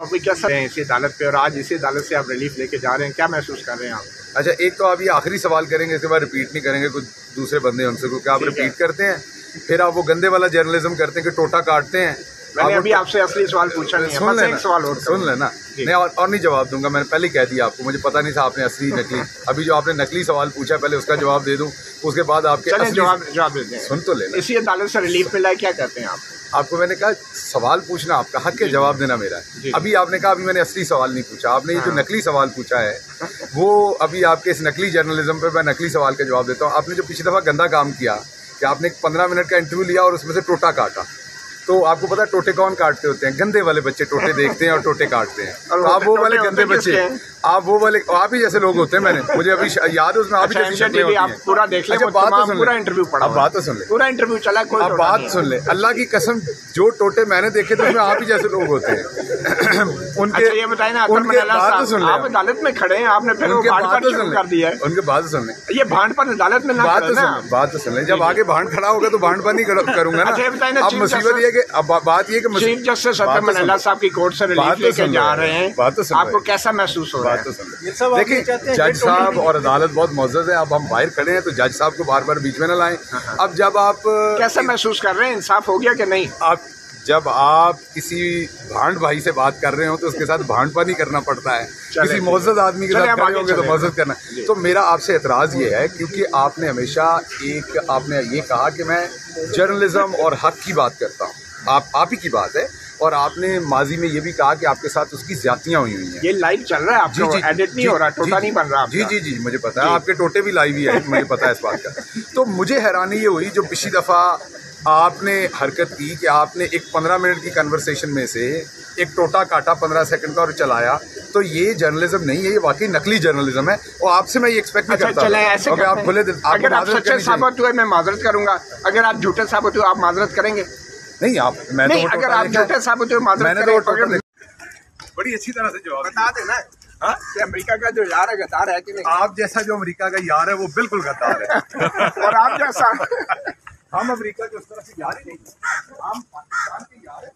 अभी क्या हैं इसी अदालत पे और आज इसी अदालत से आप रिलीफ लेके जा रहे हैं क्या महसूस कर रहे हैं आप? अच्छा एक तो आप ये आखिरी सवाल करेंगे इसके बाद रिपीट नहीं करेंगे कुछ दूसरे बंदे उनसे क्योंकि आप रिपीट करते हैं फिर आप वो गंदे वाला जर्नलिज्म करते हैं कि टोटा काटते हैं। मैंने अभी आपसे असली सवाल पूछा नहीं सुन लेना एक सवाल और सुन लेना। नहीं और, और नहीं जवाब दूँगा मैंने पहले कह दिया आपको मुझे पता नहीं था आपने असली नकली। अभी जो आपने नकली सवाल पूछा पहले उसका जवाब दे दूँ उसके बाद आपके जवाब जवाब हैं सुन तो लेना। इसी अदालत से रिलीफ मिला है क्या कहते हैं आप? आपको मैंने कहा सवाल पूछना आपका हक है जवाब देना मेरा है। अभी आपने कहा अभी मैंने असली सवाल नहीं पूछा। आपने ये जो हाँ। नकली सवाल पूछा है वो अभी आपके इस नकली जर्नलिज्म पे मैं नकली सवाल का जवाब देता हूँ। आपने जो पिछली दफ़ा गंदा काम किया कि आपने एक पंद्रह मिनट का इंटरव्यू लिया और उसमें से टोटा काटा। तो आपको पता है टोटे कौन काटते होते हैं? गंदे वाले बच्चे टोटे देखते हैं और टोटे काटते हैं। और तो आप वो वाले गंदे बच्चे आप वो वाले आप ही जैसे लोग होते हैं मैंने। मुझे अभी याद है उसमें आप ही अच्छा, जैसी आप पूरा देख लें अच्छा बात तो सुन पूरा इंटरव्यू पढ़ा। बात तो सुन ले। पूरा इंटरव्यू चला कोई अब बात सुन ले। अल्लाह की कसम जो टोटे मैंने देखे थे उसमें आप ही जैसे लोग होते हैं। उनके अच्छा ये बताए ना उनके बात तो सुन ले। आप अदालत में खड़े हैं आपने फिर उनके बात सुन कर दिया है। उनके बात सुन ले। ये भांड पर अदालत में बात तो सुन ले बात तो सुन ले। जब आगे भांड खड़ा होगा तो भांड पर नहीं करूँगा ना। अब मुसीबत जस्टिस- ये है कि अब बा- बात ये कि चीफ जस्टिस तो। साहब की कोर्ट से बात रिलीफ तो लेके सुन जा रहे हैं। बात तो सुन आपको कैसा महसूस हो रहा तो है। देखिए जज साहब और अदालत बहुत मोजद है। अब हम बाहर खड़े हैं तो जज साहब को बार बार बीच में न लाएँ। हाँ, अब जब आप कैसा महसूस कर रहे हैं? इंसाफ हो गया कि नहीं? आप जब आप किसी भांड भाई से बात कर रहे हो तो उसके साथ भांड पानी करना पड़ता है। किसी मोजद आदमी के साथ खड़े होंगे तो। मोजद करना तो मेरा आपसे एतराज़ ये है क्योंकि आपने हमेशा एक आपने ये कहा कि मैं जर्नलिज्म और हक की बात करता हूँ। आप आप ही की बात है। और आपने माजी में ये भी कहा कि आपके साथ उसकी ज्यादतियाँ हुई हुई हैं। ये लाइव चल रहा है आपका एडिट नहीं जी, हो रहा जी, टोटा जी, नहीं बन रहा जी आपका। जी जी मुझे पता है। आपके टोटे भी लाइव ही है मुझे पता है इस बात का। तो मुझे हैरानी ये हुई जो पिछली दफ़ा आपने हरकत की कि आपने एक पंद्रह मिनट की कन्वर्सेशन में से एक टोटा काटा पंद्रह सेकंड का और चलाया। तो ये जर्नलिज्म नहीं है ये वाकई नकली जर्नलिज्म है। और आपसे मैं ये एक्सपेक्ट नहीं अच्छा करता। ऐसे आप खुले हैं। अगर आप सच्चे साबित हुए मैं माजरत करूँगा। अगर आप झूठे साबित हुए आप माजरत करेंगे? नहीं आप मैं नहीं तो अगर आप। झूठे साबित हो मैंने तो बड़ी अच्छी तरह से जवाब बता देना हाँ? कि अमेरिका का जो यार है गद्दार है कि नहीं? आप जैसा जो अमेरिका का यार है वो बिल्कुल गद्दार है। और आप जैसा हम अमेरिका के उस तरह से यार ही नहीं हम पाकिस्तान के यार हैं।